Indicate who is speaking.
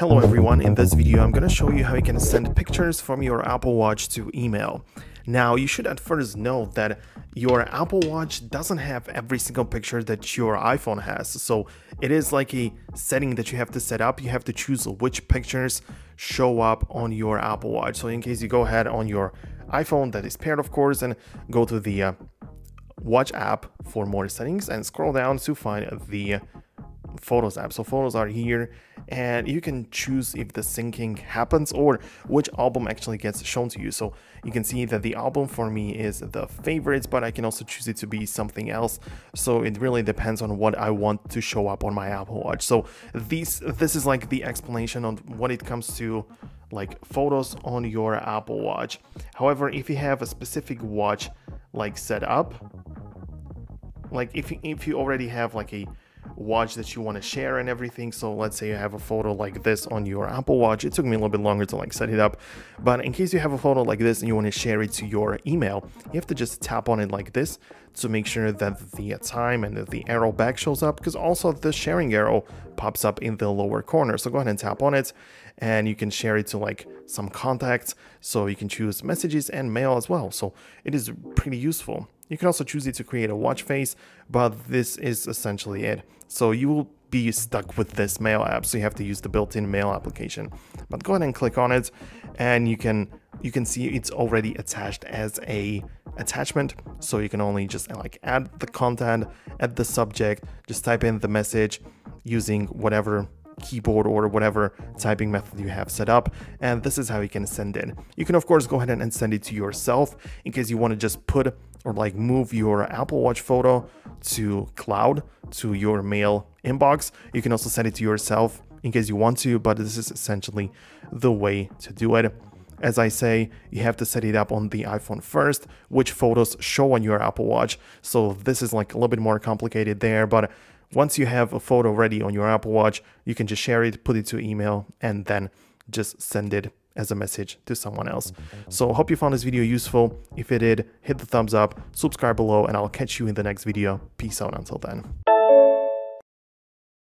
Speaker 1: Hello everyone, in this video I'm going to show you how you can send pictures from your Apple Watch to email. Now you should at first know that your Apple Watch doesn't have every single picture that your iPhone has. So it is like a setting that you have to set up. You have to choose which pictures show up on your Apple Watch. So in case you go ahead on your iPhone that is paired of course and go to the uh, Watch app for more settings and scroll down to find the Photos app. So photos are here and you can choose if the syncing happens or which album actually gets shown to you. So you can see that the album for me is the favorites, but I can also choose it to be something else. So it really depends on what I want to show up on my Apple Watch. So these this is like the explanation on what it comes to like photos on your Apple Watch. However, if you have a specific watch like set up, like if if you already have like a watch that you want to share and everything. So let's say you have a photo like this on your Apple Watch. It took me a little bit longer to like set it up, but in case you have a photo like this and you want to share it to your email, you have to just tap on it like this to make sure that the time and the arrow back shows up because also the sharing arrow pops up in the lower corner. So go ahead and tap on it and you can share it to like some contacts. So you can choose messages and mail as well. So it is pretty useful. You can also choose it to create a watch face, but this is essentially it. So you will be stuck with this mail app, so you have to use the built-in mail application. But go ahead and click on it, and you can you can see it's already attached as a attachment. So you can only just like add the content, add the subject, just type in the message using whatever keyboard or whatever typing method you have set up and this is how you can send it you can of course go ahead and send it to yourself in case you want to just put or like move your Apple Watch photo to cloud to your mail inbox. You can also send it to yourself in case you want to, but this is essentially the way to do it. As I say, you have to set it up on the iPhone first, which photos show on your Apple Watch. So this is like a little bit more complicated there, but once you have a photo ready on your Apple Watch, you can just share it, put it to email, and then just send it as a message to someone else. So hope you found this video useful. If it did, hit the thumbs up, subscribe below, and I'll catch you in the next video. Peace out until then.